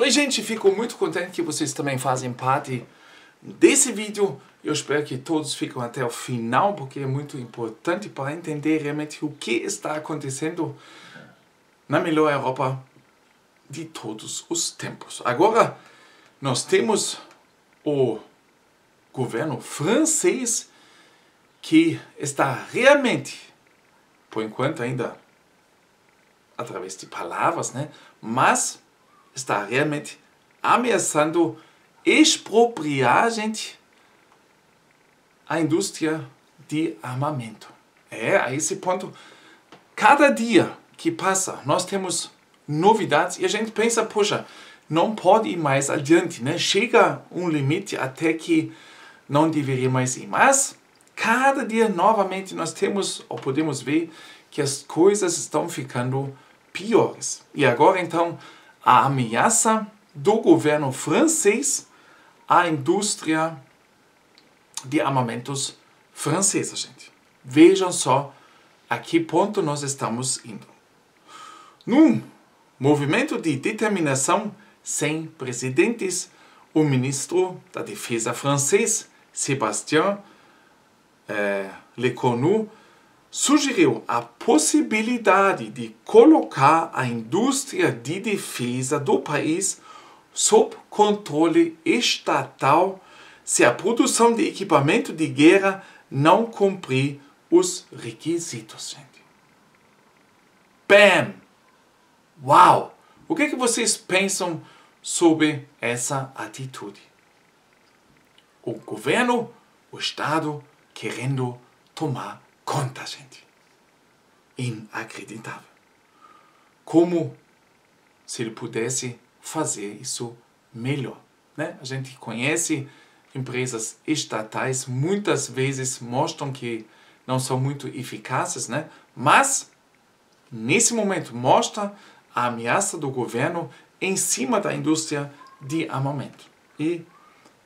Oi gente, fico muito contente que vocês também fazem parte desse vídeo. Eu espero que todos ficam até o final, porque é muito importante para entender realmente o que está acontecendo na melhor Europa de todos os tempos. Agora, nós temos o governo francês que está realmente, por enquanto ainda através de palavras, né? mas está realmente ameaçando expropriar, gente, a indústria de armamento. É, a esse ponto, cada dia que passa, nós temos novidades e a gente pensa, poxa, não pode ir mais adiante, né? Chega um limite até que não deveria mais ir. Mas, cada dia novamente nós temos, ou podemos ver, que as coisas estão ficando piores. E agora então, a ameaça do governo francês à indústria de armamentos francesa, gente. Vejam só a que ponto nós estamos indo. Num movimento de determinação sem precedentes, o ministro da Defesa francês, Sébastien eh, Lecornu, sugeriu a possibilidade de colocar a indústria de defesa do país sob controle estatal se a produção de equipamento de guerra não cumprir os requisitos, gente. Bam! Uau! O que, é que vocês pensam sobre essa atitude? O governo, o Estado querendo tomar conta, gente. Inacreditável. Como se ele pudesse fazer isso melhor. Né? A gente conhece empresas estatais, muitas vezes mostram que não são muito eficazes, né? mas nesse momento mostra a ameaça do governo em cima da indústria de armamento. E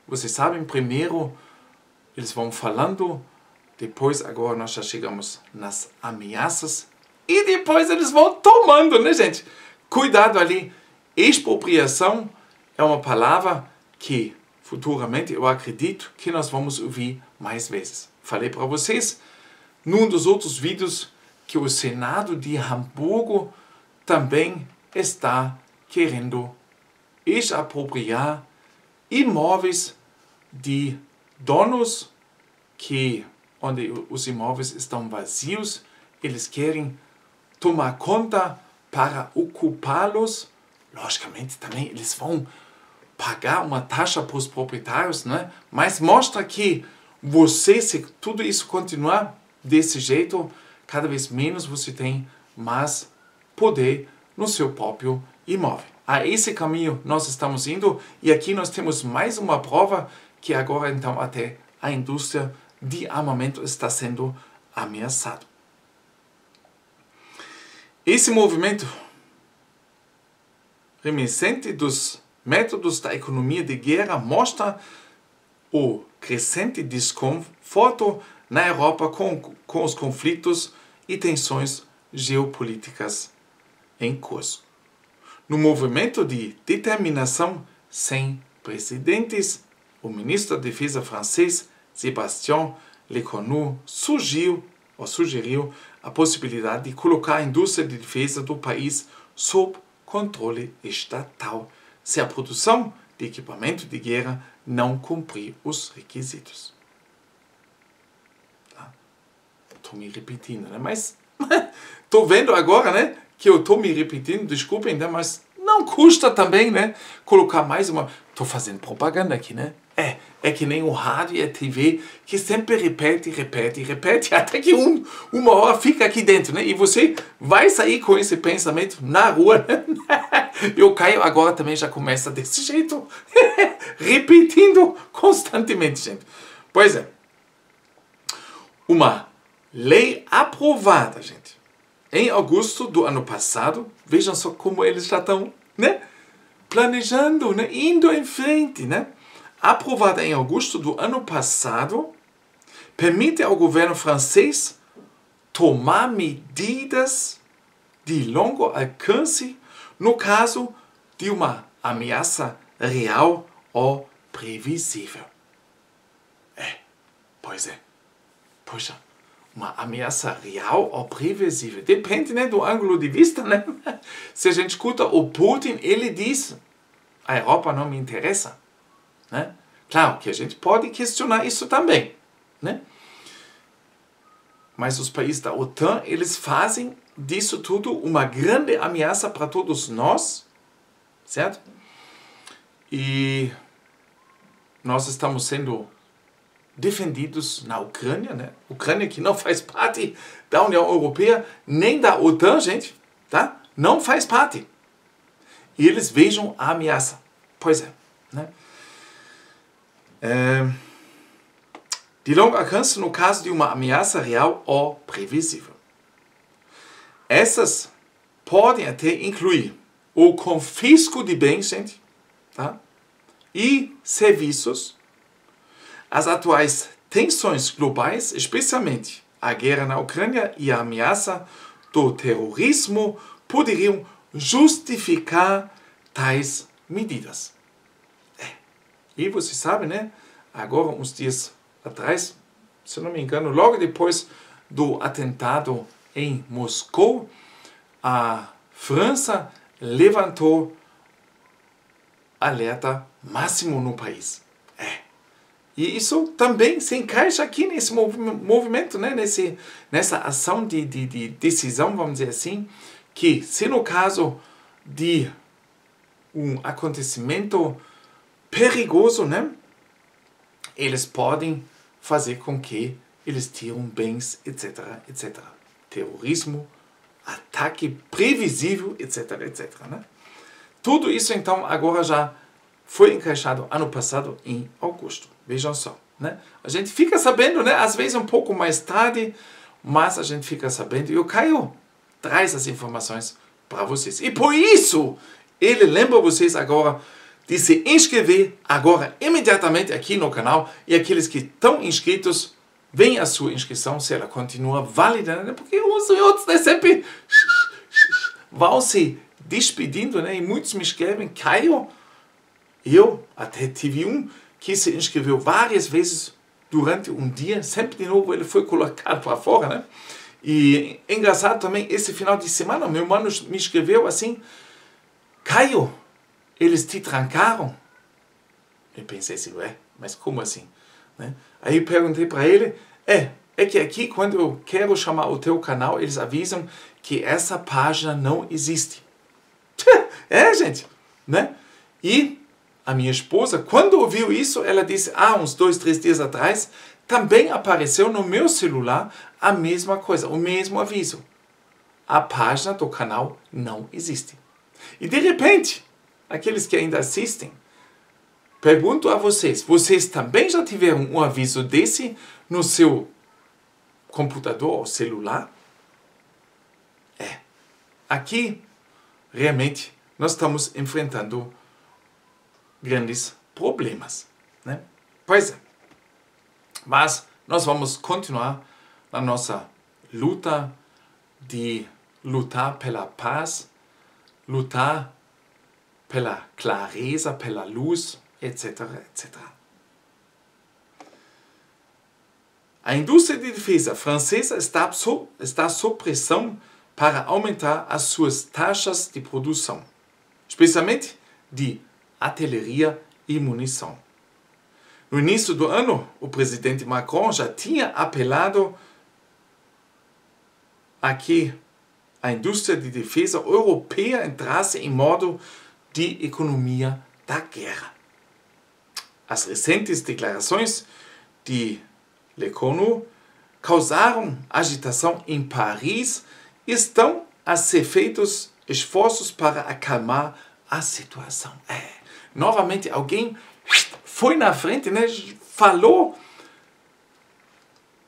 vocês sabem, primeiro eles vão falando depois, agora nós já chegamos nas ameaças. E depois eles vão tomando, né, gente? Cuidado ali. Expropriação é uma palavra que futuramente eu acredito que nós vamos ouvir mais vezes. Falei para vocês num dos outros vídeos que o Senado de Hamburgo também está querendo expropriar imóveis de donos que onde os imóveis estão vazios, eles querem tomar conta para ocupá-los. Logicamente, também eles vão pagar uma taxa para os proprietários, né? mas mostra que você, se tudo isso continuar desse jeito, cada vez menos você tem mais poder no seu próprio imóvel. A esse caminho nós estamos indo e aqui nós temos mais uma prova que agora então até a indústria de armamento está sendo ameaçado. Esse movimento reminiscente dos métodos da economia de guerra mostra o crescente desconforto na Europa com, com os conflitos e tensões geopolíticas em curso. No movimento de determinação sem precedentes, o ministro da Defesa francês Sébastien Lecornu sugeriu, ou sugeriu a possibilidade de colocar a indústria de defesa do país sob controle estatal, se a produção de equipamento de guerra não cumprir os requisitos. Estou tá? me repetindo, né? Mas estou vendo agora, né? Que eu estou me repetindo, desculpem, né? mas não custa também, né? Colocar mais uma. Estou fazendo propaganda aqui, né? É, que nem o rádio e a TV que sempre repete, repete, repete, até que um, uma hora fica aqui dentro, né? E você vai sair com esse pensamento na rua. Né? Eu caio agora também já começa desse jeito, repetindo constantemente, gente. Pois é, uma lei aprovada, gente, em agosto do ano passado. Vejam só como eles já estão, né? Planejando, né? Indo em frente, né? Aprovada em agosto do ano passado, permite ao governo francês tomar medidas de longo alcance no caso de uma ameaça real ou previsível. É, pois é. Poxa, uma ameaça real ou previsível? Depende né, do ângulo de vista. Né? Se a gente escuta o Putin, ele diz: a Europa não me interessa. Né? Claro que a gente pode questionar isso também. Né? Mas os países da OTAN, eles fazem disso tudo uma grande ameaça para todos nós, certo? E nós estamos sendo defendidos na Ucrânia, né? Ucrânia que não faz parte da União Europeia nem da OTAN, gente, tá? Não faz parte. E eles vejam a ameaça. Pois é, né? De longo alcance no caso de uma ameaça real ou previsível. Essas podem até incluir o confisco de bens, gente, tá? e serviços, as atuais tensões globais, especialmente a guerra na Ucrânia e a ameaça do terrorismo, poderiam justificar tais medidas. E você sabe, né? Agora, uns dias atrás, se não me engano, logo depois do atentado em Moscou, a França levantou alerta máximo no país. É. E isso também se encaixa aqui nesse movimento, né? Nesse, nessa ação de, de, de decisão, vamos dizer assim, que se no caso de um acontecimento perigoso, né? Eles podem fazer com que eles tiram bens, etc, etc. Terrorismo, ataque previsível, etc, etc. Né? Tudo isso, então, agora já foi encaixado ano passado em agosto. Vejam só. Né? A gente fica sabendo, né? às vezes um pouco mais tarde, mas a gente fica sabendo. E o Caio traz as informações para vocês. E por isso, ele lembra vocês agora de se inscrever agora imediatamente aqui no canal e aqueles que estão inscritos, vem a sua inscrição se ela continua válida, né? porque uns e outros né, sempre vão se despedindo, né? e muitos me escrevem, Caio, eu até tive um que se inscreveu várias vezes durante um dia, sempre de novo ele foi colocado para fora, né? E engraçado também, esse final de semana, meu mano me escreveu assim, Caio, eles te trancaram? Eu pensei assim, ué, mas como assim? Né? Aí perguntei para ele, é, é que aqui quando eu quero chamar o teu canal, eles avisam que essa página não existe. é, gente, né? E a minha esposa, quando ouviu isso, ela disse, ah, uns dois, três dias atrás, também apareceu no meu celular a mesma coisa, o mesmo aviso. A página do canal não existe. E de repente, aqueles que ainda assistem, pergunto a vocês: vocês também já tiveram um aviso desse no seu computador ou celular? É. Aqui, realmente, nós estamos enfrentando grandes problemas. Né? Pois é. Mas nós vamos continuar na nossa luta de lutar pela paz, lutar pela clareza, pela luz, etc, etc. A indústria de defesa francesa está, sob, está sob pressão para aumentar as suas taxas de produção, especialmente de artilharia e munição. No início do ano, o presidente Macron já tinha apelado a que a indústria de defesa europeia entrasse em modo de economia da guerra. As recentes declarações de Lecono causaram agitação em Paris e estão a ser feitos esforços para acalmar a situação. É, novamente, alguém foi na frente, né, falou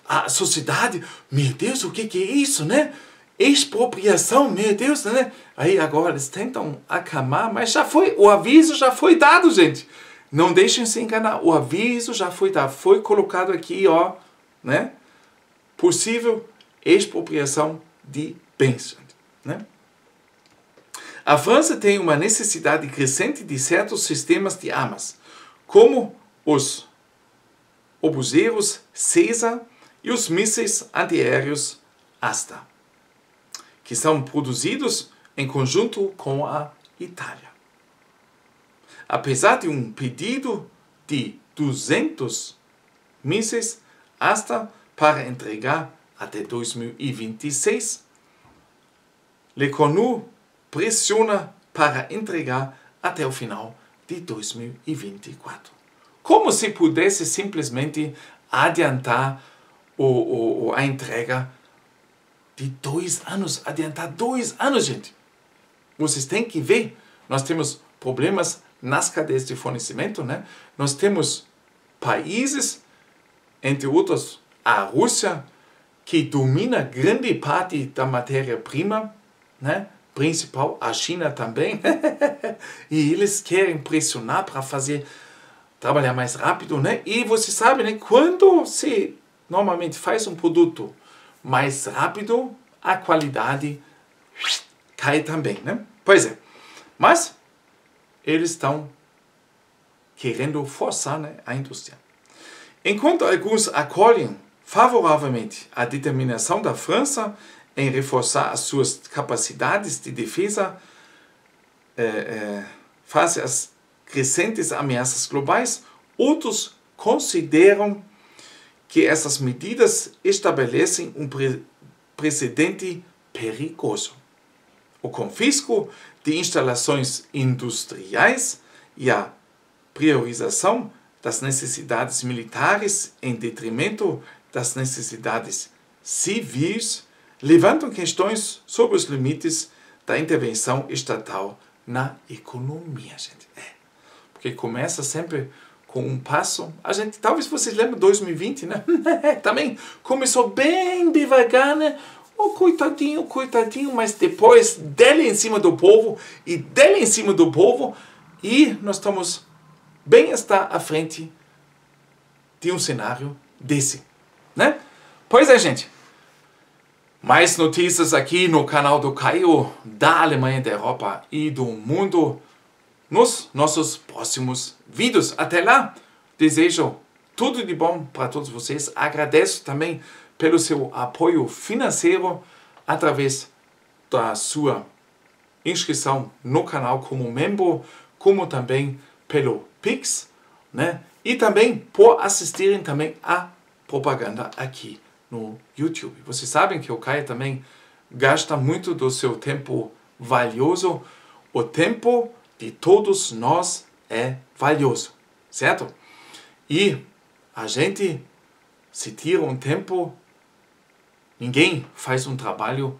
a sociedade, meu Deus, o que, que é isso, né? Expropriação, meu Deus, né? Aí agora eles tentam acalmar, mas já foi, o aviso já foi dado, gente. Não deixem se enganar, o aviso já foi dado, foi colocado aqui, ó, né? Possível expropriação de bens, né? A França tem uma necessidade crescente de certos sistemas de armas, como os obuseiros César e os mísseis antiaéreos Asta, que são produzidos em conjunto com a Itália. Apesar de um pedido de 200 mísseis Asta para entregar até 2026, Leconu pressiona para entregar até o final de 2024. Como se pudesse simplesmente adiantar o, o, a entrega de dois anos. Adiantar dois anos, gente. Vocês têm que ver. Nós temos problemas nas cadeias de fornecimento, né? Nós temos países, entre outros a Rússia, que domina grande parte da matéria-prima, né? principal, a China também, e eles querem pressionar para fazer trabalhar mais rápido, né? E você sabe, né? Quando se normalmente faz um produto mais rápido, a qualidade cai também, né? Pois é. Mas eles estão querendo forçar né, a indústria. Enquanto alguns acolhem favoravelmente a determinação da França em reforçar as suas capacidades de defesa é, é, face às crescentes ameaças globais, outros consideram que essas medidas estabelecem um pre precedente perigoso. O confisco de instalações industriais e a priorização das necessidades militares em detrimento das necessidades civis levantam questões sobre os limites da intervenção estatal na economia, gente. É. Porque começa sempre com um passo. A gente, talvez vocês lembrem 2020, né? Também começou bem devagar, né? Oh, coitadinho, coitadinho, mas depois dele em cima do povo e dele em cima do povo e nós estamos bem está à frente de um cenário desse, né? Pois é, gente. Mais notícias aqui no canal do Caio, da Alemanha, da Europa e do mundo nos nossos próximos vídeos. Até lá, desejo tudo de bom para todos vocês. Agradeço também pelo seu apoio financeiro através da sua inscrição no canal como membro, como também pelo Pix, né? E também por assistirem também a propaganda aqui no YouTube. Vocês sabem que o Caio também gasta muito do seu tempo valioso. O tempo de todos nós é valioso, certo? E a gente se tira um tempo, ninguém faz um trabalho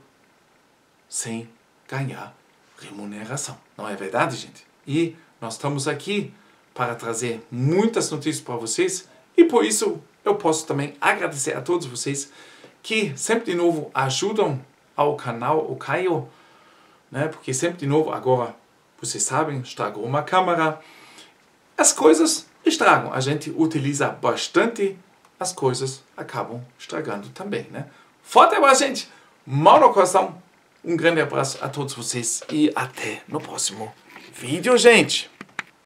sem ganhar remuneração. Não é verdade, gente? E nós estamos aqui para trazer muitas notícias para vocês e por isso eu posso também agradecer a todos vocês que sempre de novo ajudam ao canal, o Caio, né? Porque sempre de novo, agora, vocês sabem, estragou uma câmera. As coisas estragam. A gente utiliza bastante, as coisas acabam estragando também, né? Forte abraço, gente. Mão no coração. Um grande abraço a todos vocês e até no próximo vídeo, gente.